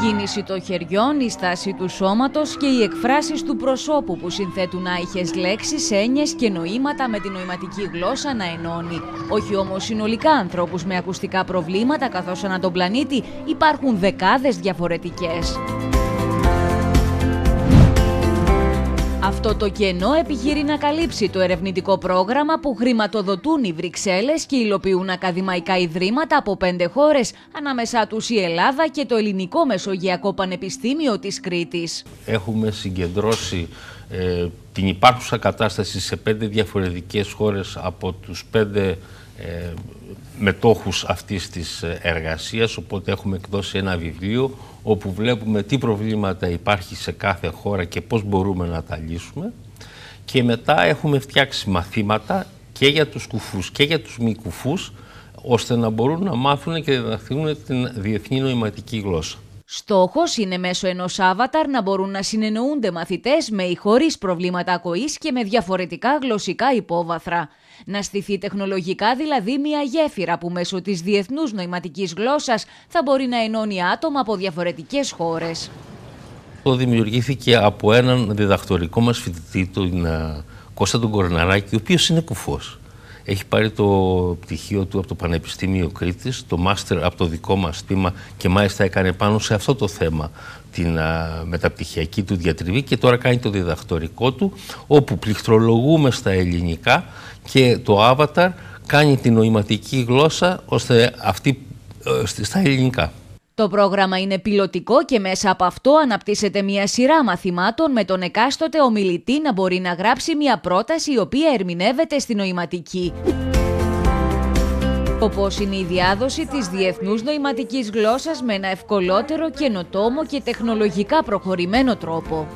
κίνηση των χεριών, η στάση του σώματος και οι εκφράσεις του προσώπου που συνθέτουν άϊχες λέξεις, έννοιες και νοήματα με την νοηματική γλώσσα να ενώνει. Όχι όμως συνολικά ανθρώπους με ακουστικά προβλήματα καθώς ανά τον πλανήτη υπάρχουν δεκάδες διαφορετικές. Αυτό το κενό επιχειρεί να καλύψει το ερευνητικό πρόγραμμα που χρηματοδοτούν οι Βρυξέλλες και υλοποιούν ακαδημαϊκά ιδρύματα από πέντε χώρες, ανάμεσά τους η Ελλάδα και το Ελληνικό Μεσογειακό Πανεπιστήμιο της Κρήτης. Έχουμε συγκεντρώσει ε, την υπάρχουσα κατάσταση σε πέντε διαφορετικές χώρες από τους πέντε ε, μετόχους αυτής της εργασίας, οπότε έχουμε εκδώσει ένα βιβλίο όπου βλέπουμε τι προβλήματα υπάρχει σε κάθε χώρα και πώς μπορούμε να τα λύσουμε και μετά έχουμε φτιάξει μαθήματα και για τους κουφούς και για τους μη κουφούς ώστε να μπορούν να μάθουν και να διδαχθούν την διεθνή νοηματική γλώσσα. Στόχος είναι μέσω ενός avatar να μπορούν να συνεννοούνται μαθητές με ή χωρίς προβλήματα ακοής και με διαφορετικά γλωσσικά υπόβαθρα. Να στηθεί τεχνολογικά δηλαδή μια γέφυρα που μέσω της διεθνούς νοηματικής γλώσσας θα μπορεί να ενώνει άτομα από διαφορετικές χώρες. Το δημιουργήθηκε από έναν διδακτορικό μας φοιτητή, τον ε, Κώστα τον Κορναράκη, ο οποίος είναι κουφός. Έχει πάρει το πτυχίο του από το Πανεπιστήμιο Κρήτης, το μάστερ από το δικό μας τμήμα και μάλιστα έκανε πάνω σε αυτό το θέμα την α, μεταπτυχιακή του διατριβή και τώρα κάνει το διδακτορικό του όπου πληκτρολογούμε στα ελληνικά και το avatar κάνει την νοηματική γλώσσα ώστε αυτή ε, στα ελληνικά. Το πρόγραμμα είναι πιλωτικό και μέσα από αυτό αναπτύσσεται μια σειρά μαθημάτων με τον εκάστοτε ομιλητή να μπορεί να γράψει μια πρόταση η οποία ερμηνεύεται στη νοηματική. Όπως είναι η διάδοση της διεθνούς νοηματικής γλώσσας με ένα ευκολότερο, καινοτόμο και τεχνολογικά προχωρημένο τρόπο.